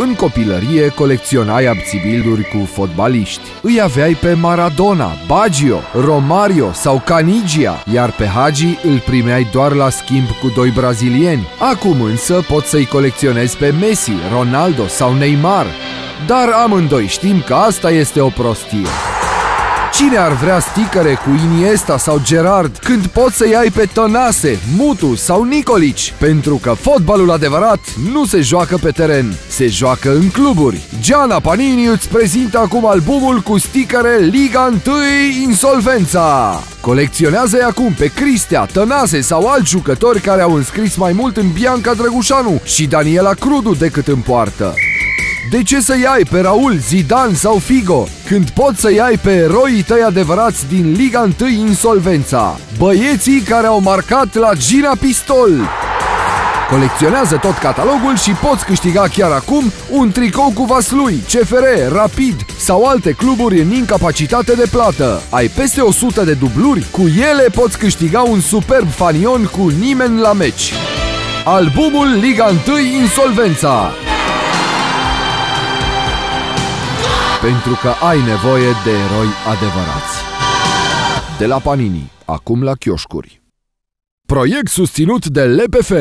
În copilărie colecționai abțibilduri cu fotbaliști. Îi aveai pe Maradona, Baggio, Romario sau Canigia, iar pe Hagi îl primeai doar la schimb cu doi brazilieni. Acum însă poți să-i colecționezi pe Messi, Ronaldo sau Neymar. Dar amândoi știm că asta este o prostie. Cine ar vrea sticăre cu Iniesta sau Gerard când poți să-i ai pe Tănase, Mutu sau Nicolici? Pentru că fotbalul adevărat nu se joacă pe teren, se joacă în cluburi. Gianna Panini îți prezintă acum albumul cu sticăre Liga 1 Insolvența. Colecționează acum pe Cristea, Tănase sau alți jucători care au înscris mai mult în Bianca Drăgușanu și Daniela Crudu decât în poartă. De ce să iai pe Raul, Zidane sau Figo când poți să iai pe eroii tăi adevărați din Liga 1 Insolvența? Băieții care au marcat la Gina Pistol! Colecționează tot catalogul și poți câștiga chiar acum un tricou cu Vaslui, CFR, Rapid sau alte cluburi în incapacitate de plată. Ai peste 100 de dubluri? Cu ele poți câștiga un superb fanion cu nimeni la meci. Albumul Liga 1 Insolvența pentru că ai nevoie de eroi adevărați. De la Panini, acum la chioșcuri. Proiect susținut de LPF,